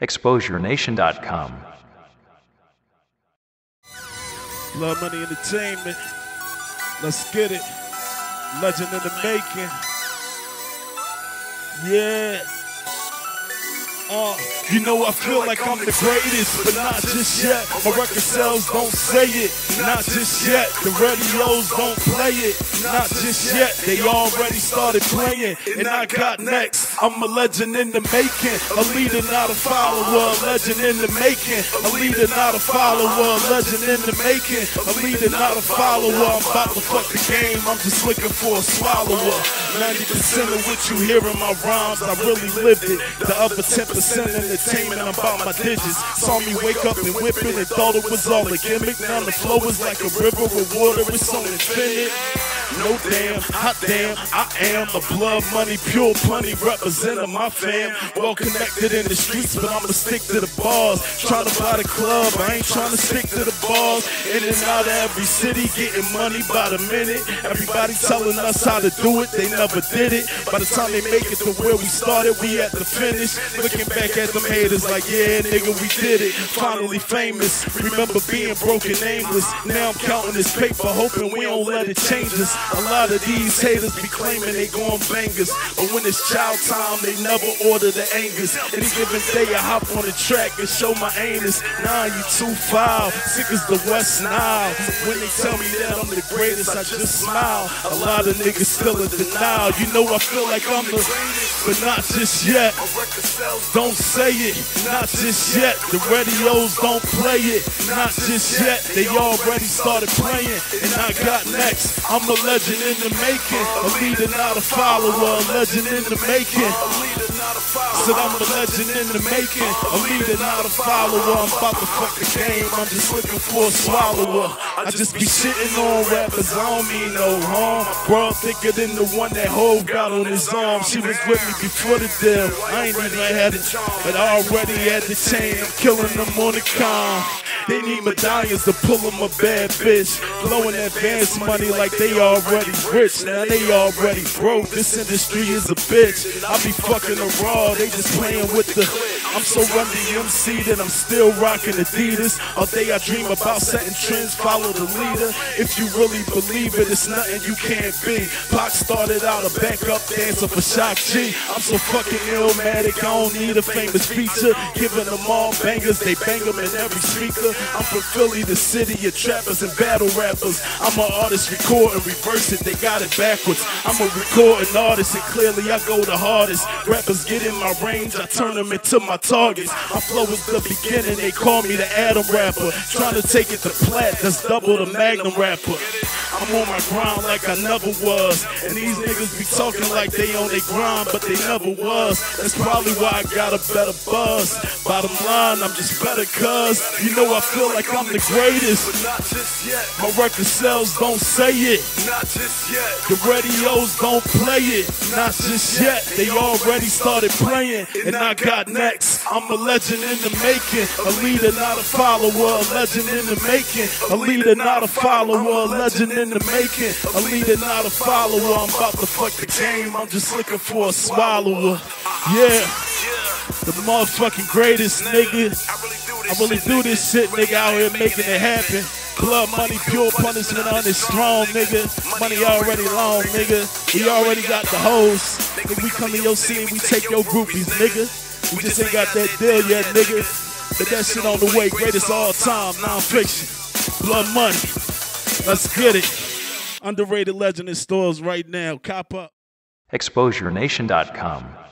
ExposureNation.com. Blood Money Entertainment. Let's get it. Legend in the making. Yeah. Uh, you know I feel like I'm the greatest, but not just yet. My record sales don't say it, not just yet. The radios don't play it, not just yet. They already started playing, and I got next. I'm a legend in the making, a leader, not a follower. A legend in the making, a leader, not a follower. A legend in the making, a leader, not a follower. I'm about to fuck the game, I'm just looking for a swallower. 90% of what you hear in my rhymes, I really lived it. The other 10% entertainment, I'm about my digits. Saw me wake up and whip it and thought it was all a gimmick. Now the flow is like a river with water, it's on infinite. No damn, hot damn, I am a blood money, pure plenty representing my fam. Well connected in the streets, but I'ma stick to the bars. Trying to buy the club, I ain't trying to stick to the bars. In and out of every city, getting money by the minute. Everybody telling us how to do it, they never did it. By the time they make it to where we started, we at the finish. Looking back at them haters like, yeah, nigga, we did it. Finally famous. Remember being broken, nameless. Now I'm counting this paper, hoping we don't let it change us. A lot of these haters be claiming they going bangers, but when it's child time, they never order the angers. Any given day, I hop on the track and show my anus. Nah, you too foul, sick as the West Nile. When they tell me that I'm the greatest, I just smile. A lot of niggas still in denial. You know I feel like I'm the, but not just yet. Don't say it, not just yet. The radios don't play it, not just yet. They already started playing, and I got next. I'm a legend in the making, a leader, not a follower. A legend in the making. Said I'm a legend in the making, a leader, not a follower. I'm about to fuck the game, I'm just looking for a swallower. I just be shitting on rappers, I don't mean no harm. Bro, thicker than the one that Hove got on his arm. She was with me before the deal, I ain't even had it, but I already had the chain. I'm killing them on the con. They need medallions to pull them a bad bitch. Blowing advance money like they already rich. Now they already broke. This industry is a bitch. I be fucking the raw. They just playing with the. I'm so Run-DMC that I'm still rocking Adidas. All day I dream about setting trends, follow the leader. If you really believe it, it's nothing you can't be. Pac started out a backup dancer for Shock G. I'm so fucking illmatic, I don't need a famous feature. Giving them all bangers, they bang them in every speaker. I'm from Philly, the city of trappers and battle rappers. I'm an artist, record and reverse it, they got it backwards. I'm a recording artist, and clearly I go the hardest. Rappers get in my range, I turn them into my targets. My flow is the beginning, they call me the Adam rapper. Trying to take it to plat, that's double the Magnum rapper. I'm on my grind like I never was. And these niggas be talking like they on their grind, but they never was. That's probably why I got a better buzz. Bottom line, I'm just better cuz you know I feel like I'm the greatest. Not just yet, My record sales don't say it. not just yet. The radios don't play it, not just yet. They already started playing, and I got next. I'm a legend in the making, a leader, not a follower. A legend in the making, a leader, not a follower. A legend in the making, a leader, not a follower. I'm about to fuck the game. I'm just looking for a swallower. Yeah, the motherfucking greatest nigga. I really do this shit, nigga, out here making it happen. Blood money, pure punishment on this strong, nigga. Money already long, nigga. We already got the hoes. Nigga, we come to your scene, we take your groupies, nigga. We just ain't got that deal yet, nigga. But that shit on the way, greatest all time, non-fiction. Blood money. Let's get it. Underrated legend in stores right now. Cop up. ExposureNation.com.